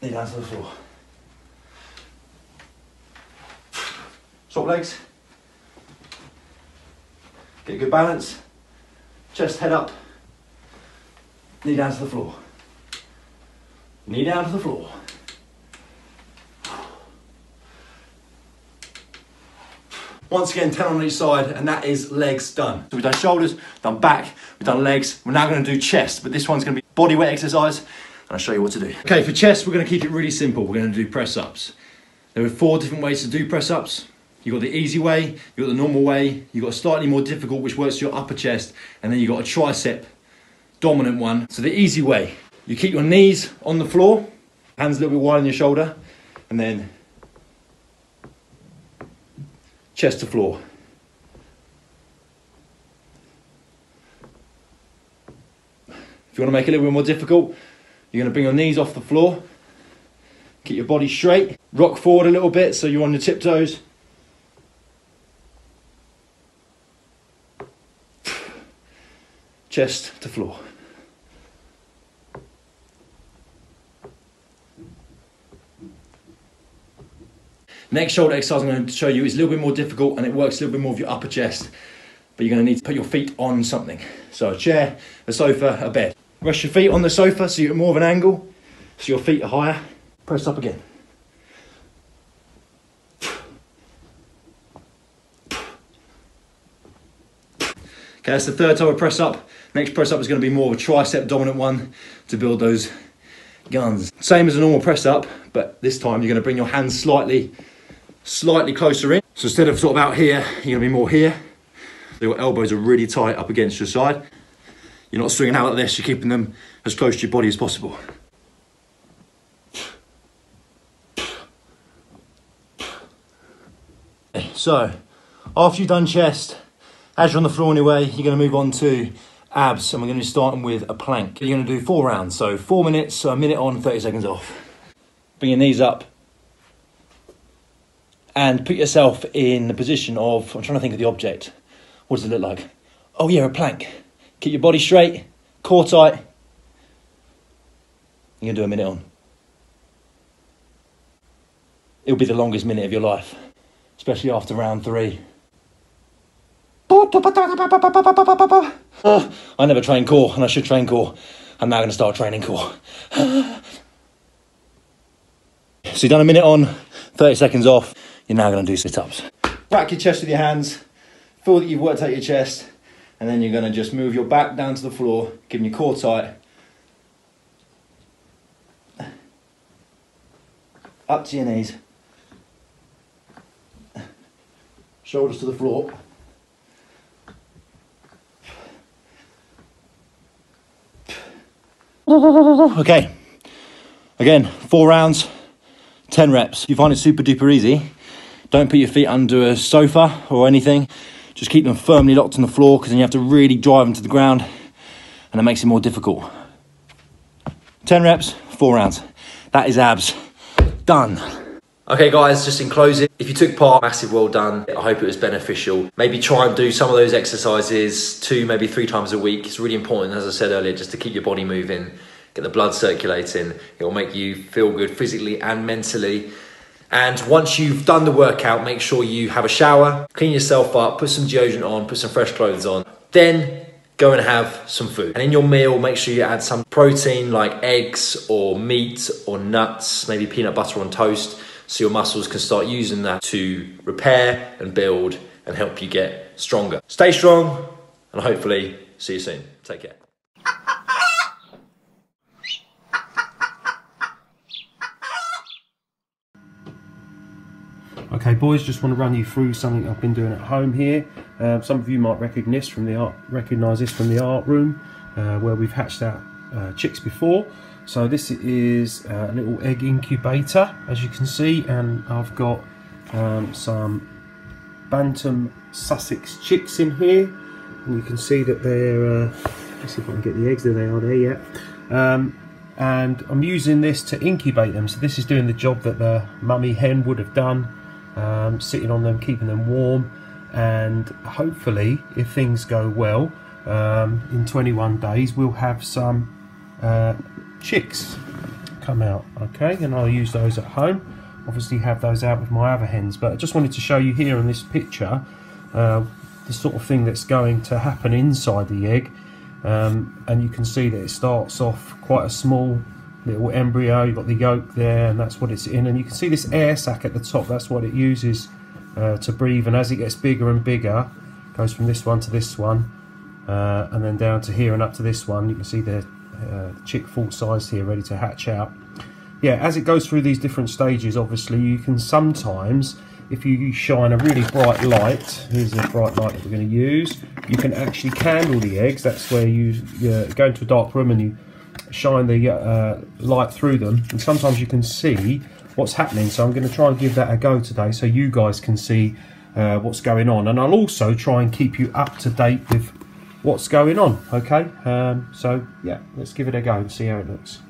Knee down to the floor. Swap legs. Get good balance. Chest head up. Knee down to the floor. Knee down to the floor. Once again, 10 on each side, and that is legs done. So we've done shoulders, done back, we've done legs. We're now gonna do chest, but this one's gonna be body weight exercise, and I'll show you what to do. Okay, for chest, we're gonna keep it really simple. We're gonna do press ups. There are four different ways to do press ups. You've got the easy way, you've got the normal way, you've got a slightly more difficult, which works your upper chest, and then you've got a tricep dominant one. So the easy way, you keep your knees on the floor, hands a little bit wide on your shoulder, and then chest to floor. If you want to make it a little bit more difficult, you're going to bring your knees off the floor, keep your body straight, rock forward a little bit so you're on your tiptoes. Chest to floor. Next shoulder exercise I'm going to show you is a little bit more difficult and it works a little bit more of your upper chest. But you're going to need to put your feet on something. So a chair, a sofa, a bed. Rest your feet on the sofa so you get more of an angle. So your feet are higher. Press up again. Okay, that's the third time I press up. Next press up is going to be more of a tricep dominant one to build those guns. Same as a normal press up, but this time you're going to bring your hands slightly, slightly closer in. So instead of sort of out here, you're going to be more here. So your elbows are really tight up against your side. You're not swinging out like this, you're keeping them as close to your body as possible. So, after you've done chest, as you're on the floor anyway, you're going to move on to abs, and we're going to be starting with a plank. You're to do four rounds, so four minutes, so a minute on, 30 seconds off. Bring your knees up and put yourself in the position of, I'm trying to think of the object. What does it look like? Oh, yeah, a plank. Keep your body straight, core tight. You're going to do a minute on. It'll be the longest minute of your life, especially after round three. Oh, I never train core, and I should train core. I'm now going to start training core. so you've done a minute on, 30 seconds off. You're now going to do sit ups. Rack your chest with your hands. Feel that you've worked out your chest. and then you're going to just move your back down to the floor, giving your core tight. Up to your knees. Shoulders to the floor. Okay, again, four rounds, 10 reps. If you find it super duper easy, don't put your feet under a sofa or anything. Just keep them firmly locked on the floor because then you have to really drive them to the ground and it makes it more difficult. 10 reps, four rounds. That is abs. Done. Okay, guys, just in closing, if you took part, massive well done. I hope it was beneficial. Maybe try and do some of those exercises two, maybe three times a week. It's really important, as I said earlier, just to keep your body moving, get the blood circulating. It will make you feel good physically and mentally. And once you've done the workout, make sure you have a shower, clean yourself up, put some deodorant on, put some fresh clothes on. Then go and have some food. And in your meal, make sure you add some protein like eggs or meat or nuts, maybe peanut butter on toast so your muscles can start using that to repair and build and help you get stronger. Stay strong and hopefully see you soon. Take care. Okay, boys, just want to run you through something I've been doing at home here. Uh, some of you might recognise from the art, recognise this from the art room, uh, where we've hatched out uh, chicks before. So this is a little egg incubator, as you can see, and I've got um, some bantam Sussex chicks in here, and you can see that they're. Uh, let's see if I can get the eggs. There they are. There, yeah. Um, and I'm using this to incubate them. So this is doing the job that the mummy hen would have done um, sitting on them, keeping them warm, and hopefully, if things go well, um, in 21 days we'll have some uh, chicks come out. Okay, and I'll use those at home. Obviously, have those out with my other hens, but I just wanted to show you here in this picture uh, the sort of thing that's going to happen inside the egg. Um, and you can see that it starts off quite a small little embryo, you've got the yolk there, and that's what it's in. And you can see this air sac at the top, that's what it uses uh, to breathe. And as it gets bigger and bigger, goes from this one to this one, uh, and then down to here and up to this one. You can see the uh, chick full size here, ready to hatch out. Yeah, as it goes through these different stages, obviously, you can sometimes, if you shine a really bright light, here's a bright light that we're going to use, you can actually candle the eggs. That's where you, you go into a dark room and you shine the uh, light through them and sometimes you can see what's happening so I'm going to try and give that a go today so you guys can see uh, what's going on and I'll also try and keep you up to date with what's going on okay um, so yeah let's give it a go and see how it looks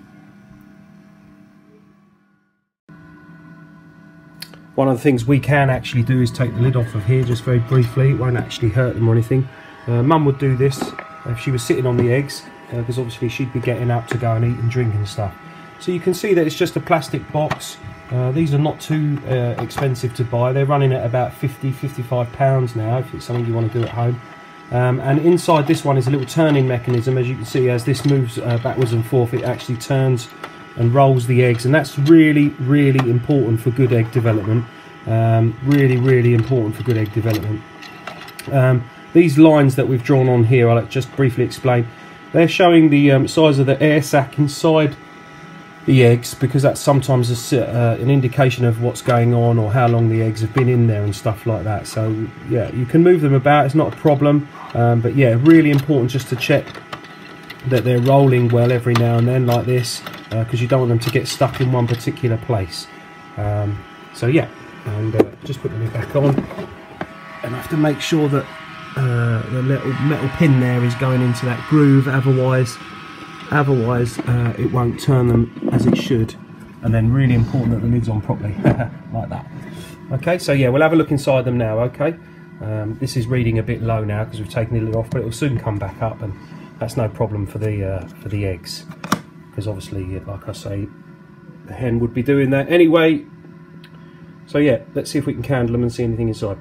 one of the things we can actually do is take the lid off of here just very briefly it won't actually hurt them or anything uh, mum would do this if she was sitting on the eggs because uh, obviously she'd be getting up to go and eat and drink and stuff. So you can see that it's just a plastic box. Uh, these are not too uh, expensive to buy. They're running at about 50, 55 pounds now if it's something you want to do at home. Um, and inside this one is a little turning mechanism. As you can see, as this moves uh, backwards and forth, it actually turns and rolls the eggs. And that's really, really important for good egg development. Um, really, really important for good egg development. Um, these lines that we've drawn on here, I'll just briefly explain. They're showing the um, size of the air sac inside the eggs because that's sometimes a, uh, an indication of what's going on or how long the eggs have been in there and stuff like that. So yeah, you can move them about, it's not a problem. Um, but yeah, really important just to check that they're rolling well every now and then like this because uh, you don't want them to get stuck in one particular place. Um, so yeah, and uh, just put them back on and I have to make sure that uh, the little metal pin there is going into that groove otherwise otherwise uh, it won't turn them as it should. And then really important that the lid's on properly like that. Okay so yeah we'll have a look inside them now okay? Um, this is reading a bit low now because we've taken the lid off but it will soon come back up and that's no problem for the uh, for the eggs. Because obviously like I say the hen would be doing that anyway. So yeah let's see if we can candle them and see anything inside.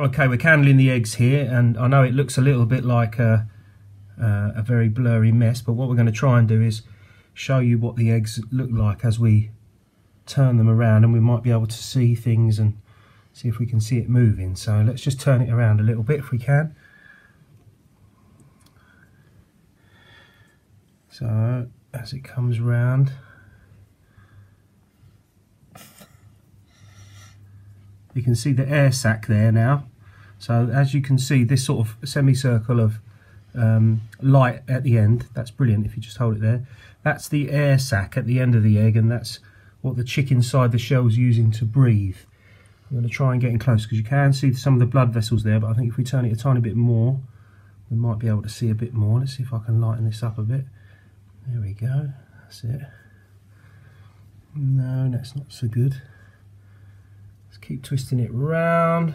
Okay, we're candling the eggs here, and I know it looks a little bit like a, uh, a very blurry mess but what we're going to try and do is show you what the eggs look like as we turn them around and we might be able to see things and see if we can see it moving. So let's just turn it around a little bit if we can. So as it comes round you can see the air sac there now. So as you can see this sort of semicircle of um, light at the end, that's brilliant if you just hold it there. That's the air sac at the end of the egg and that's what the chick inside the shell is using to breathe. I'm going to try and get in close because you can see some of the blood vessels there, but I think if we turn it a tiny bit more, we might be able to see a bit more. Let's see if I can lighten this up a bit. There we go, that's it. No, that's not so good. Let's keep twisting it round.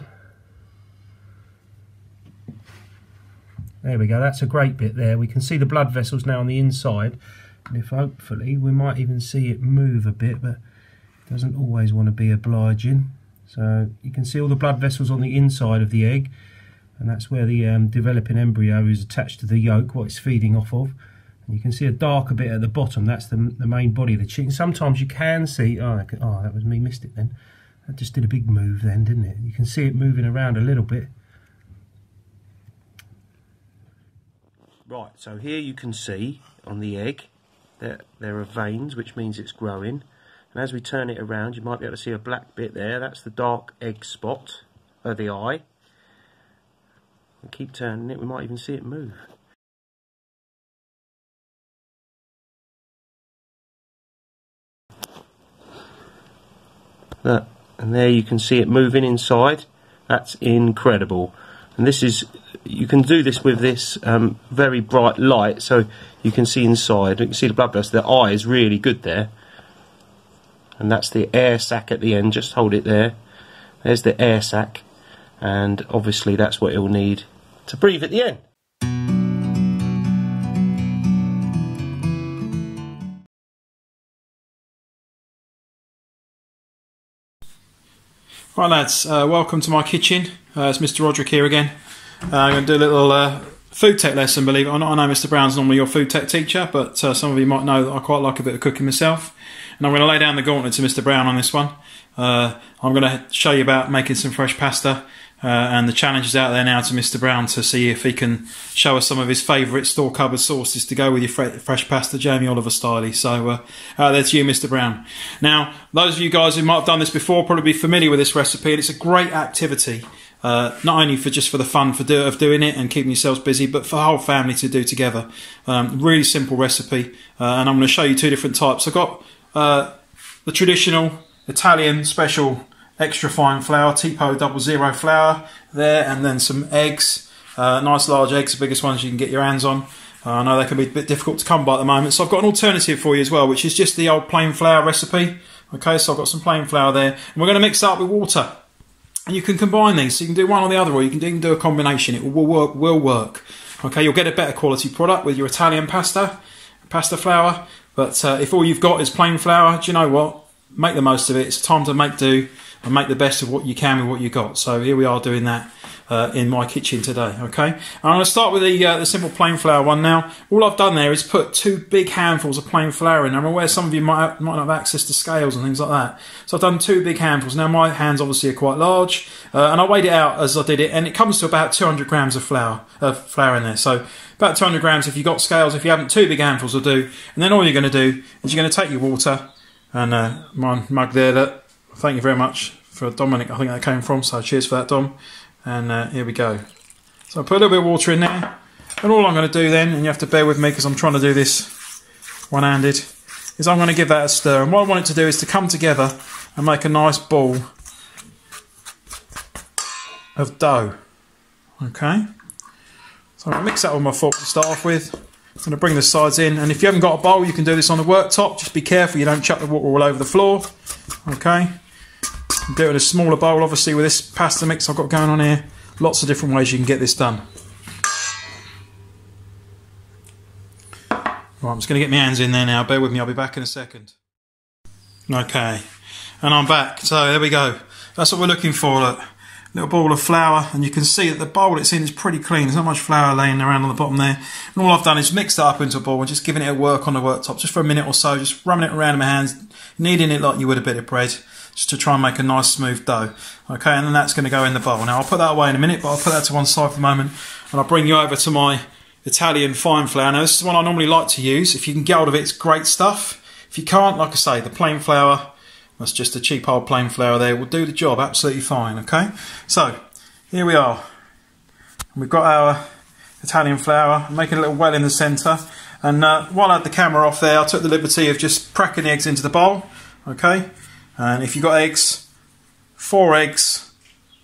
There we go, that's a great bit there. We can see the blood vessels now on the inside. And if hopefully, we might even see it move a bit, but it doesn't always want to be obliging. So you can see all the blood vessels on the inside of the egg, and that's where the um, developing embryo is attached to the yolk, what it's feeding off of. And you can see a darker bit at the bottom, that's the, the main body of the chicken. Sometimes you can see, oh, oh, that was me, missed it then. That just did a big move then, didn't it? You can see it moving around a little bit. Right, so here you can see on the egg that there are veins, which means it's growing. And as we turn it around, you might be able to see a black bit there. That's the dark egg spot, of the eye. And keep turning it, we might even see it move. That, and there you can see it moving inside. That's incredible. And this is you can do this with this um, very bright light so you can see inside. You can see the blood vessel. The eye is really good there. And that's the air sac at the end. Just hold it there. There's the air sac. And obviously that's what it'll need to breathe at the end. Right lads, uh, welcome to my kitchen. Uh, it's Mr Roderick here again. Uh, I'm going to do a little uh, food tech lesson, believe it or not. I know Mr. Brown's normally your food tech teacher, but uh, some of you might know that I quite like a bit of cooking myself. And I'm going to lay down the gauntlet to Mr. Brown on this one. Uh, I'm going to show you about making some fresh pasta uh, and the challenge is out there now to Mr. Brown to see if he can show us some of his favourite store cupboard sauces to go with your fresh pasta, Jamie Oliver style. So uh, you, Mr. Brown. Now, those of you guys who might have done this before probably be familiar with this recipe. And it's a great activity uh, not only for just for the fun for do, of doing it and keeping yourselves busy, but for the whole family to do together. Um, really simple recipe, uh, and I'm going to show you two different types. I've got uh, the traditional Italian special extra fine flour, Tipo double zero flour there, and then some eggs, uh, nice large eggs, the biggest ones you can get your hands on. Uh, I know they can be a bit difficult to come by at the moment, so I've got an alternative for you as well, which is just the old plain flour recipe. Okay, so I've got some plain flour there, and we're going to mix it up with water. And you can combine these, so you can do one or the other, or you can do, a combination. It will work. Will work. Okay, you'll get a better quality product with your Italian pasta, pasta flour. But uh, if all you've got is plain flour, do you know what? Make the most of it. It's time to make do and make the best of what you can with what you got. So here we are doing that uh, in my kitchen today. Okay, and I'm going to start with the, uh, the simple plain flour one now. All I've done there is put two big handfuls of plain flour in. I'm aware some of you might might not have access to scales and things like that. So I've done two big handfuls. Now my hands obviously are quite large, uh, and I weighed it out as I did it, and it comes to about 200 grams of flour, of flour in there. So about 200 grams if you've got scales. If you haven't, two big handfuls will do. And then all you're going to do is you're going to take your water and uh, my mug there. That thank you very much for Dominic. I think that came from. So cheers for that, Dom. And uh, here we go. So I put a little bit of water in there. And all I'm going to do then, and you have to bear with me because I'm trying to do this one-handed, is I'm going to give that a stir. And what I want it to do is to come together and make a nice ball of dough. Okay. So I'll mix that with my fork to start off with. I'm going to bring the sides in, and if you haven't got a bowl, you can do this on the worktop. Just be careful you don't chuck the water all over the floor. Okay. Do it in a smaller bowl, obviously, with this pasta mix I've got going on here. Lots of different ways you can get this done. Right, I'm just going to get my hands in there now. Bear with me, I'll be back in a second. Okay, and I'm back. So there we go. That's what we're looking for. Look. Little ball of flour, and you can see that the bowl it's in is pretty clean. There's not much flour laying around on the bottom there. And all I've done is mixed it up into a ball and just giving it a work on the worktop just for a minute or so, just rubbing it around in my hands, kneading it like you would a bit of bread just to try and make a nice smooth dough. Okay, and then that's going to go in the bowl. Now I'll put that away in a minute, but I'll put that to one side for the moment, and I'll bring you over to my Italian fine flour. Now this is one I normally like to use. If you can get hold of it, it's great stuff. If you can't, like I say, the plain flour, that's just a cheap old plain flour there, will do the job absolutely fine, okay? So, here we are. We've got our Italian flour, I'm making a little well in the centre. And uh, while I had the camera off there, I took the liberty of just cracking the eggs into the bowl, okay? And if you've got eggs, four eggs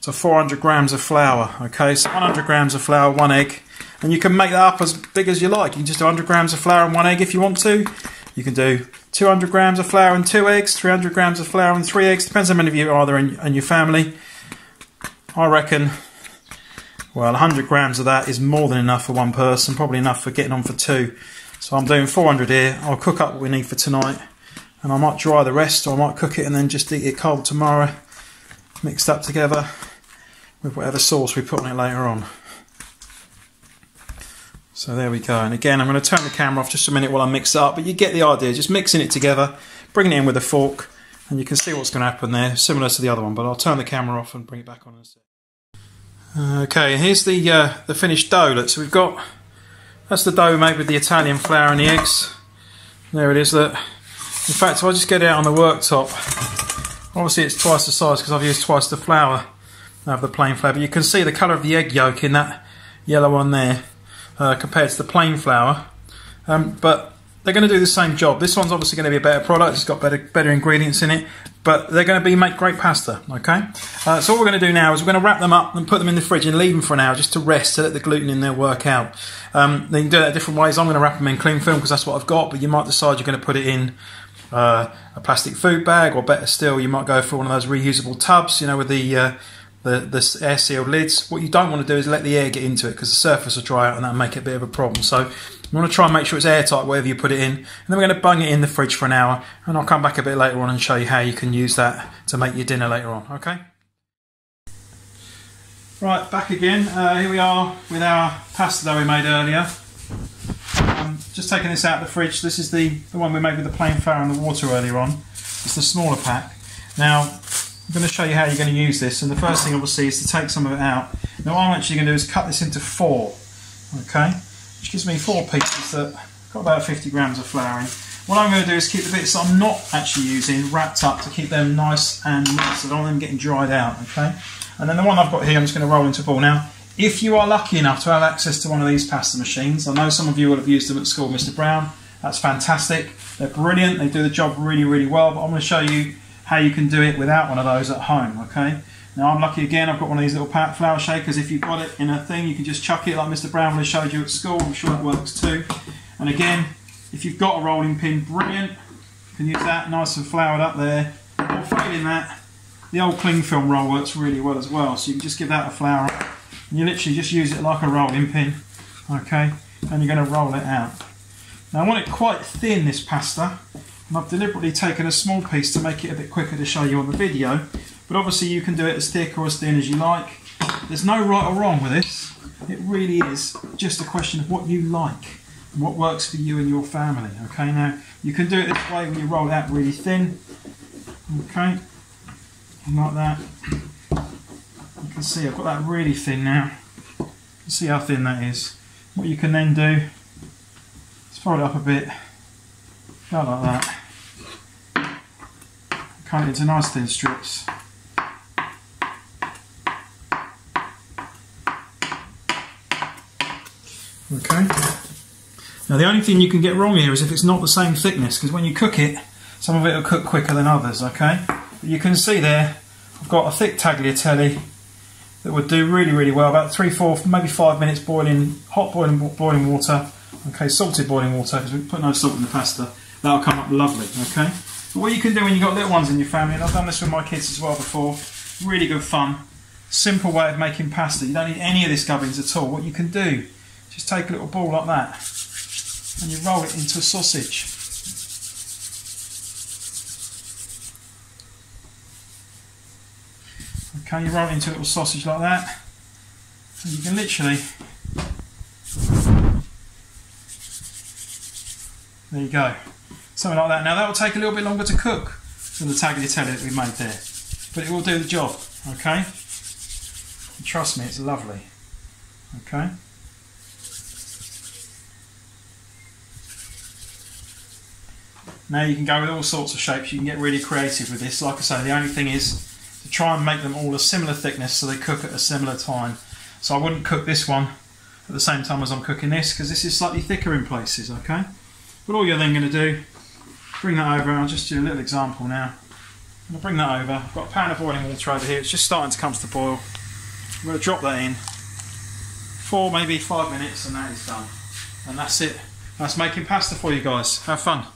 to 400 grams of flour, okay? So 100 grams of flour, one egg. And you can make that up as big as you like. You can just do 100 grams of flour and one egg if you want to. You can do 200 grams of flour and two eggs, 300 grams of flour and three eggs. Depends how many of you are there in, in your family. I reckon, well, 100 grams of that is more than enough for one person, probably enough for getting on for two. So I'm doing 400 here. I'll cook up what we need for tonight. And I might dry the rest, or I might cook it and then just eat it cold tomorrow, mixed up together with whatever sauce we put on it later on. So there we go. And again, I'm going to turn the camera off just a minute while I mix it up, but you get the idea. Just mixing it together, bringing it in with a fork, and you can see what's going to happen there, similar to the other one, but I'll turn the camera off and bring it back on in a. Okay, here's the uh, the finished dough. Look, so we've got, that's the dough we made with the Italian flour and the eggs. There it is, look. In fact, if I just get out on the worktop, obviously it's twice the size because I've used twice the flour of the plain flour, but you can see the colour of the egg yolk in that yellow one there uh, compared to the plain flour. Um, but they're going to do the same job. This one's obviously going to be a better product. It's got better better ingredients in it, but they're going to be make great pasta. Okay. Uh, so what we're going to do now is we're going to wrap them up and put them in the fridge and leave them for an hour just to rest to let the gluten in there work out. Um, they can do that different ways. I'm going to wrap them in cling film because that's what I've got. But you might decide you're going to put it in uh, a plastic food bag, or better still, you might go for one of those reusable tubs. You know, with the uh, the, the air sealed lids. What you don't want to do is let the air get into it because the surface will dry out and that'll make it a bit of a problem. So you want to try and make sure it's airtight wherever you put it in. And then we're going to bung it in the fridge for an hour and I'll come back a bit later on and show you how you can use that to make your dinner later on. Okay? Right, back again. Uh, here we are with our pasta that we made earlier. Um, just taking this out of the fridge. This is the, the one we made with the plain flour and the water earlier on. It's the smaller pack. Now, I'm going to show you how you're going to use this and the first thing obviously is to take some of it out. Now what I'm actually going to do is cut this into four, okay, which gives me four pieces that got about 50 grams of flour in. What I'm going to do is keep the bits I'm not actually using wrapped up to keep them nice and moist. I don't want them getting dried out, okay. And then the one I've got here I'm just going to roll into a ball. Now if you are lucky enough to have access to one of these pasta machines, I know some of you will have used them at school, Mr Brown, that's fantastic. They're brilliant, they do the job really, really well, but I'm going to show you how you can do it without one of those at home, okay? Now I'm lucky again, I've got one of these little flour shakers. If you've got it in a thing, you can just chuck it like Mr. Brown would showed you at school. I'm sure it works too. And again, if you've got a rolling pin, brilliant. You can use that nice and floured up there. Or failing that, the old cling film roll works really well as well. So you can just give that a flour you literally just use it like a rolling pin, okay? And you're gonna roll it out. Now I want it quite thin, this pasta. And I've deliberately taken a small piece to make it a bit quicker to show you on the video. But obviously you can do it as thick or as thin as you like. There's no right or wrong with this. It really is just a question of what you like what works for you and your family. Okay, now you can do it this way when you roll it out really thin. Okay, like that. You can see I've got that really thin now. see how thin that is. What you can then do is fold it up a bit Go like that. Cut it into nice thin strips. Okay. Now the only thing you can get wrong here is if it's not the same thickness, because when you cook it, some of it will cook quicker than others, okay? But you can see there, I've got a thick tagliatelle that would do really, really well, about three, four, maybe five minutes boiling, hot boiling, boiling water, okay, salted boiling water, because we put no salt in the pasta that'll come up lovely, okay? But what you can do when you've got little ones in your family, and I've done this with my kids as well before, really good fun, simple way of making pasta. You don't need any of this gubbins at all. What you can do, just take a little ball like that, and you roll it into a sausage. Okay, you roll it into a little sausage like that, and you can literally. There you go. Something like that. Now that will take a little bit longer to cook than the tagliatelle that we made there, but it will do the job. Okay. And trust me, it's lovely. Okay. Now you can go with all sorts of shapes. You can get really creative with this. Like I say, the only thing is to try and make them all a similar thickness so they cook at a similar time. So I wouldn't cook this one at the same time as I'm cooking this because this is slightly thicker in places, okay? But all you're then going to do, bring that over, and I'll just do a little example now. I'm going to bring that over. I've got a pan of boiling water over here. It's just starting to come to the boil. I'm going to drop that in for maybe five minutes and that is done. And that's it. That's making pasta for you guys. Have fun.